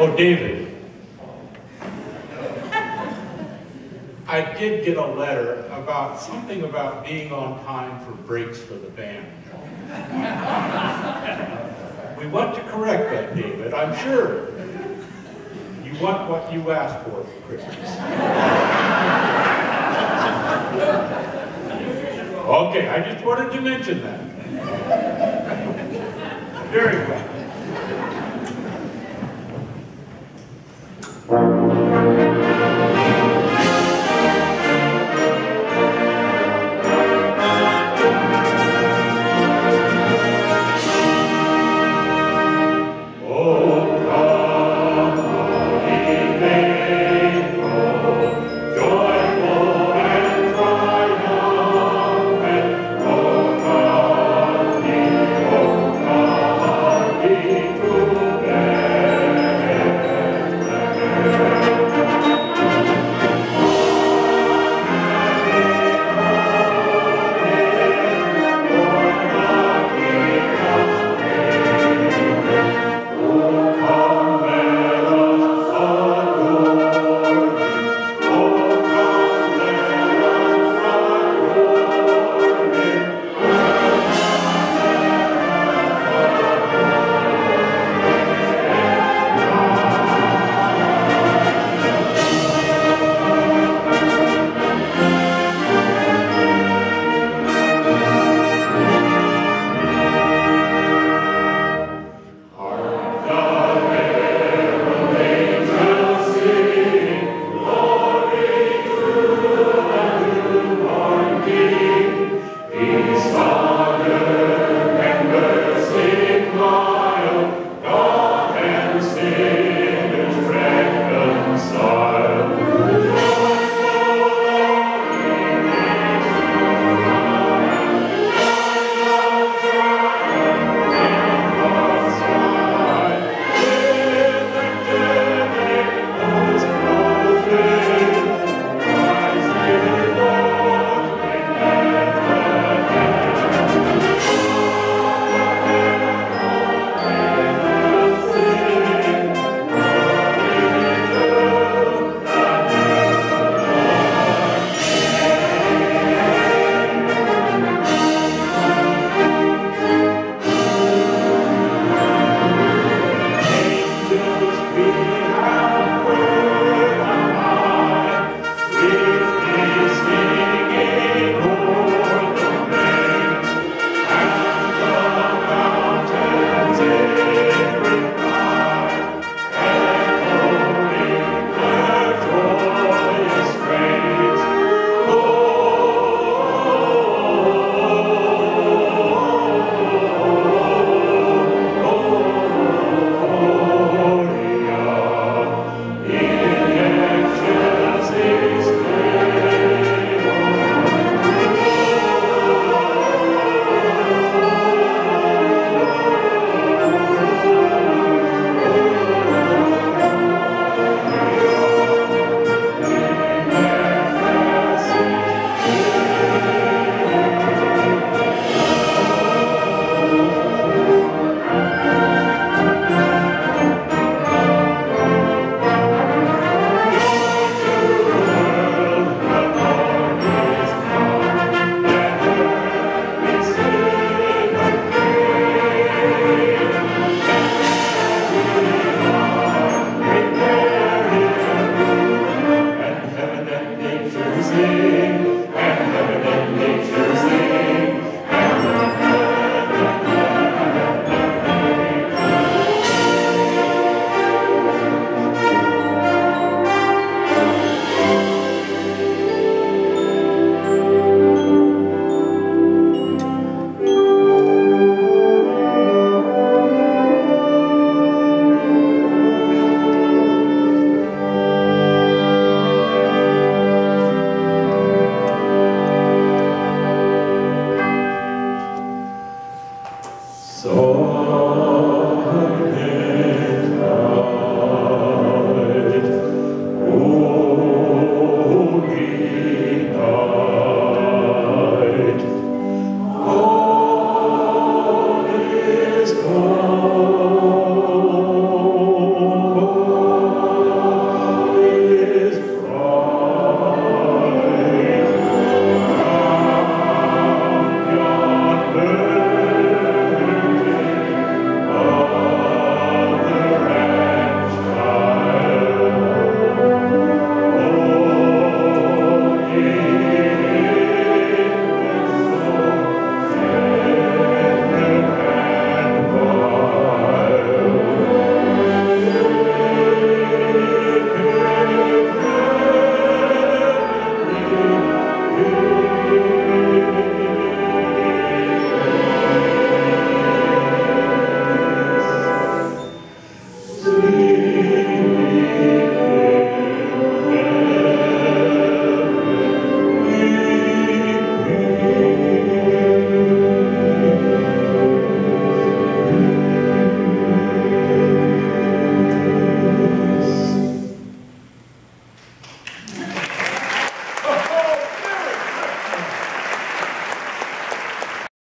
Oh, David. I did get a letter about something about being on time for breaks for the band. We want to correct that, David, I'm sure. You want what you asked for for Christmas. Okay, I just wanted to mention that. Very well.